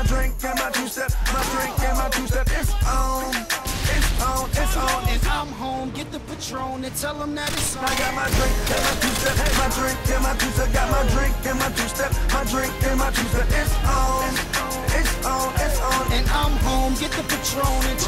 my drink and my two step, my drink and my two step. It's on, it's on, it's on. And I'm home, get the Patron and tell them that it's on. I got my drink and my two step, my drink and my two step. Got my drink and my two step, my drink and my two step. It's on, it's on, it's on. And I'm home, get the Patron and.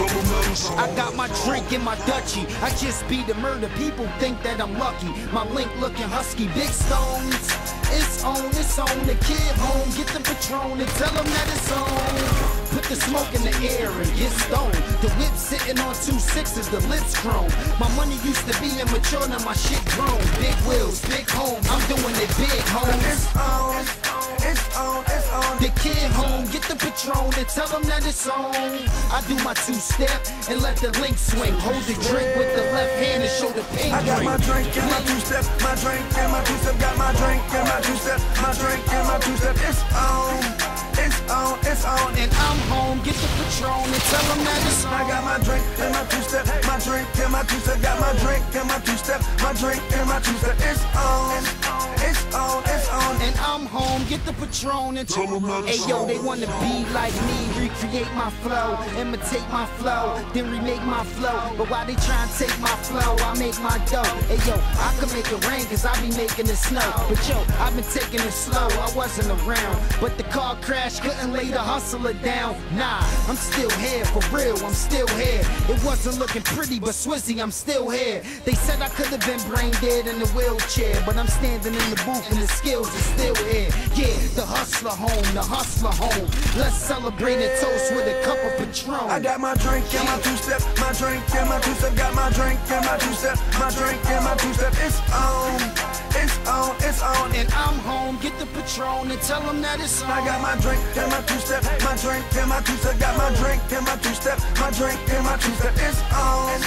I got my drink in my Dutchie. I just be the murder. People think that I'm lucky. My link looking husky, big stones. It's on, it's on. The kid home, get the Patron and tell them that it's on. Put the smoke in the air and get stoned. The whip sitting on two sixes, the lips grown. My money used to be immature, now my shit grown. Big wheels, big home. I'm doing it big, homes. Kid home, get the Patron and tell them that it's on. I do my two step and let the link swing. Hold the drink with the left hand and show the pink I got my drink and my two step, my drink and my two step. Got my drink and my two step, my drink and my two step. It's on, it's on, it's on. And I'm home, get the Patron and tell them that it's on. I got my drink and my two step, my drink and my two step. My drink and my two step, my drink and my two step. It's on, it's on, it's on. And I'm home, get the Patron and tell them Hey yo, they wanna be like me, recreate my flow, imitate my flow, then remake my flow. But why they try and take my flow, I make my dough. Hey yo, I can make it rain cause I be making it snow. But yo, I've been taking it slow, I wasn't around. But the car crash couldn't lay the hustler down. Nah, I'm still here, for real, I'm still here. It wasn't looking pretty, but Swizzy, I'm still here. They said I could have been brain dead in a wheelchair, but I'm standing in the booth and the skills are still here. Yeah, the hustler home, the hustler home. Let's celebrate and toast with a cup of Patron. I got my drink and my two step, my drink and my two step. Got my drink and my two step, my drink and my two step. It's on, it's on, it's on. And I'm home, get the Patron and tell them that it's on. I got my drink and my two step, my drink and my two step. Got my drink and my two step, my drink and my two step. It's on,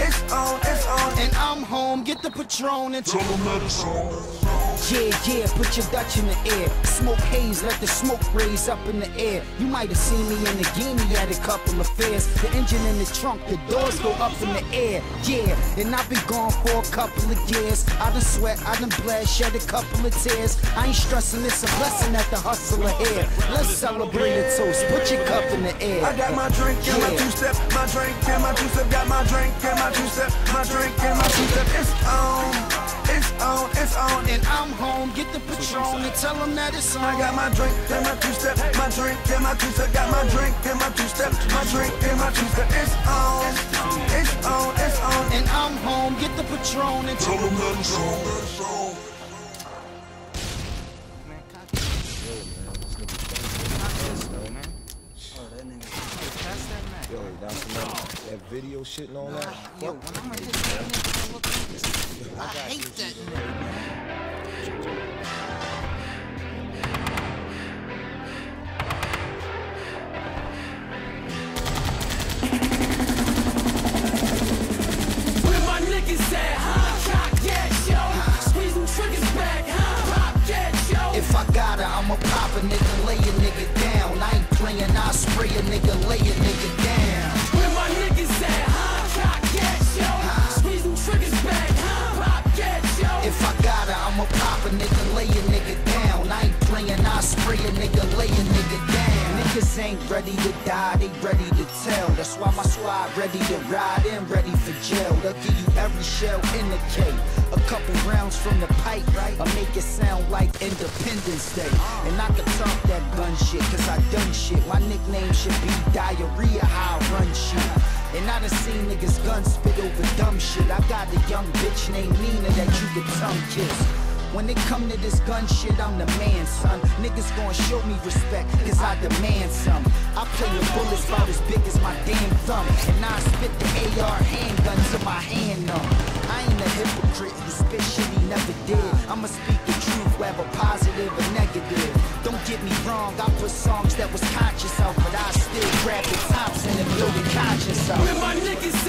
it's on, it's on. And I'm home, get the Patron and tell them that it's on. Yeah, yeah, put your Dutch in the air. Smoke haze, let the smoke raise up in the air. You might have seen me in the guinea at a couple of fairs. The engine in the trunk, the doors go up in the air. Yeah, and I've been gone for a couple of years. I done sweat, I done bled, shed a couple of tears. I ain't stressing, it's a blessing that the hustle hustler here. Let's celebrate a toast, put your cup in the air. I got my drink and my two step, my drink and my two step. Got my drink and my two step, my drink and my two step. It's on. It's on, it's on. And I'm home, get the Patron and tell them that it's on. I got my drink and my two step, my drink and my two step. Got my drink and my two step, my drink and my two step. It's on, it's on, it's on. And I'm home, get the Patron and tell them that it's on. That video shit and all that. Yo, when I'm nigga. I hate that nigga. Nigga, lay a nigga down. I ain't playing, I spray a nigga, lay a nigga down. Niggas ain't ready to die, they ready to tell. That's why my squad ready to ride and ready for jail. They'll give you every shell in the cake. A couple rounds from the pipe, right? I make it sound like Independence Day. And I can talk that gun shit, cause I done shit. My nickname should be diarrhea, how I run shit. And I done seen niggas guns spit over dumb shit. I got a young bitch named Nina that you can tongue kiss. When it come to this gun shit, I'm the man, son. Niggas gon' show me respect, cause I demand some. I play with bullets about as big as my damn thumb. And I spit the AR handgun to my hand numb. I ain't a hypocrite who spit shit he never did. I'ma speak the truth, whether positive or negative. Don't get me wrong, I put songs that was conscious of, but I still grab the tops and the conscience out. Where my niggas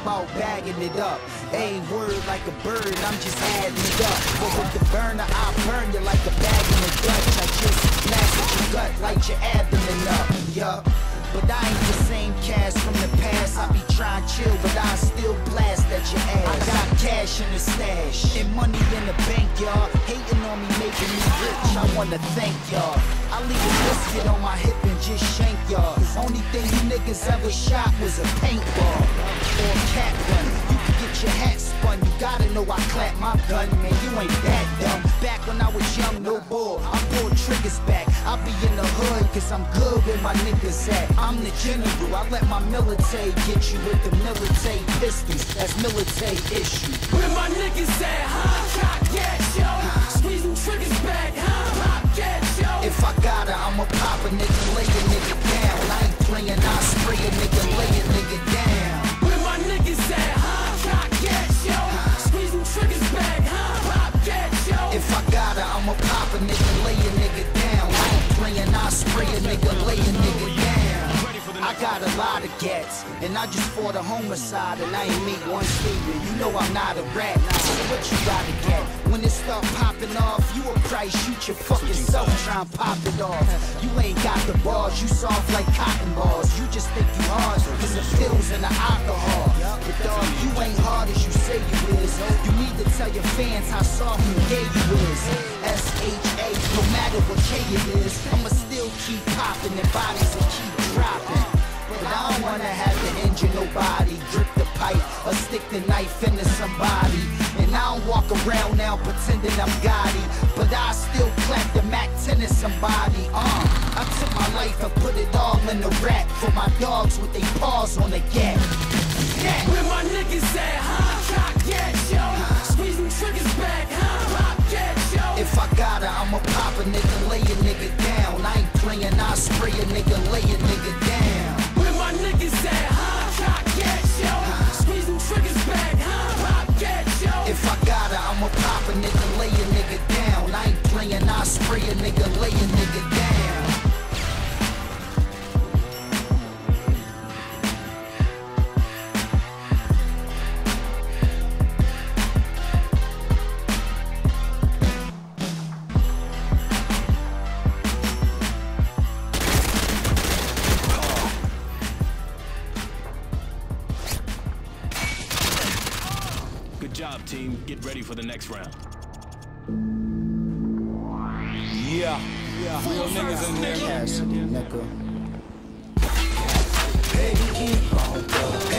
about bagging it up. A word like a bird, I'm just adding it up. But with the burner, I burn you like a bag in the Dutch. I just blast at your gut, light your abdomen up. Yup. But I ain't the same cast from the past. I be trying chill, but I still blast at your ass. I got cash in the stash and money in the bank, y'all. Hating I wanna thank y'all. I leave a biscuit on my hip and just shank y'all. Only thing you niggas ever shot was a paintball or a cat gun. You can get your hat spun. You gotta know I clap my gun, man. You ain't that dumb. Back when I was young, no bull. I pull triggers back. I be in the hood, cause I'm good where my niggas at. I'm the general. I let my military get you with the military pistols. That's military issue. Where my niggas at, huh? Cock gas, yo. Squeeze them triggers back, huh? If I gotta, I'ma pop a nigga and I just fought a homicide, and I ain't make one statement. You know I'm not a rat, so what you gotta get? When it start popping off, you a price, shoot your fucking self, try and pop it off. You ain't got the bars, you soft like cotton balls. You just think you hard, cause the pills and the alcohol. But dog, you ain't hard as you say you is. You need to tell your fans how soft and gay you is. S-H-A, no matter what K it is, I'ma still keep popping and bodies will keep dropping. But I don't wanna have to injure nobody, grip the pipe, or stick the knife into somebody. And I don't walk around now pretending I'm Gotti, but I still clap the Mac 10 at somebody. Uh, I took my life and put it all in the rack for my dogs with their paws on the gap. Yeah. Where my niggas at, huh? Cock gas, yo. Squeeze them triggers back, huh? Pop yo. If I gotta, I'ma pop a nigga, lay a nigga down. I ain't playing, I spray a nigga, lay a nigga down. Get ready for the next round. Yeah. Real niggas in there. Cassidy, nigga. Inside.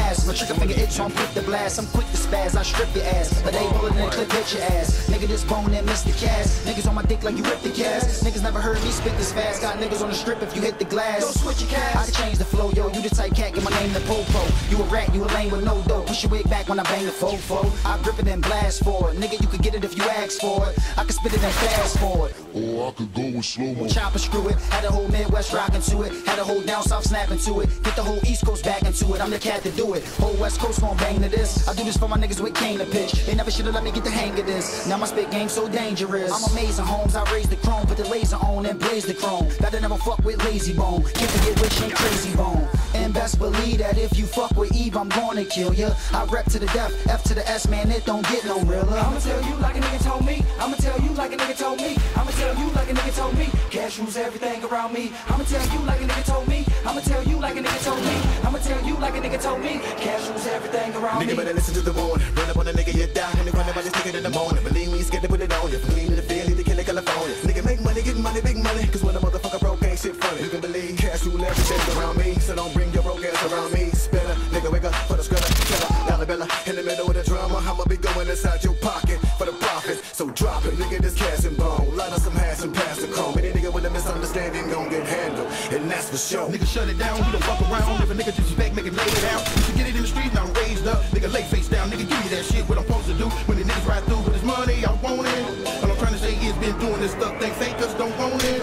Mask. My trigger finger itch, so I'm quick to blast. I'm quick to spaz, I strip your ass. But they bullet in the clip, hit your ass. Nigga, this bone and miss the cast. Niggas on my dick like you rip the cast. Niggas never heard me spit this fast. Got niggas on the strip if you hit the glass. Don't switch your cast. I can change the flow, yo. You the type cat, get my name the popo. You a rat, you a lame with no dough. Push your wig back when I bang the fofo. I grip it and blast for it. Nigga, you could get it if you ask for it. I can spit it and fast forward. Or I could go with slow mo. Chopper screw it, had the whole Midwest rockin' to it, had the whole down south snapping to it, get the whole East Coast back into it. I'm the cat to do it. Whole West Coast gon' bang to this. I do this for my niggas with cane to pitch. They never should've let me get the hang of this. Now my spit game so dangerous. I'm amazing, homes. I raise the chrome, put the laser on and blaze the chrome. Better never fuck with Layzie Bone. Can't forget which ain't Krayzie Bone. And best believe that if you fuck with Eve, I'm gonna kill ya. I rep to the death, F to the S, man. It don't get no realer. I'ma tell you like a nigga told me. I'ma tell you like a nigga told me. I'ma tell you like a nigga told me. Cash rules everything around me. I'ma tell you like a nigga told me. I'ma tell you like a nigga told me. I'ma tell you like a nigga told me. Cash rules everything around Nigga me. better listen to the warning. Run up on a nigga, you down. And they run about this nigga in the morning. Believe me, he's scared to put it on you. Believe me, the feeling, the killer California. Nigga make money, get money, big money. Cause when a motherfucker broke, ain't shit funny. You can believe cash rule everything around me. So don't bring your broke ass around me. Spinner, nigga, wake up for the skrilla. Killer, dollar bella. In the middle of the drama, I'ma be going inside your pocket for the profit. Drop it, nigga, this cash and bone. Light up some hash and pass the chrome. Any nigga with a misunderstanding gon' get handled. And that's for sure. Nigga, shut it down, we don't fuck around. If a nigga disrespect, make it lay it out. You get it in the street, now I'm raised up. Nigga, lay face down, nigga, give me that shit. What I'm supposed to do when the niggas ride through with this money, I want it. All I'm trying to say is been doing this stuff, think fakers don't want it.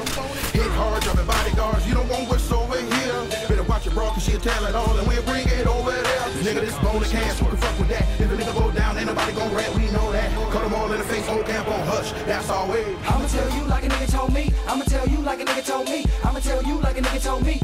Hit hard, dropping bodyguards, you don't want what's over here. Better watch your bro, cause she'll tell it all, and we'll bring it over there. Nigga, this bone of cash, who can fuck with that? Nigga go down, ain't nobody gon' rat, we know that. Cut them all in the face, whole camp on hush. That's way. I'ma tell you like a nigga told me. I'ma tell you like a nigga told me. I'ma tell you like a nigga told me.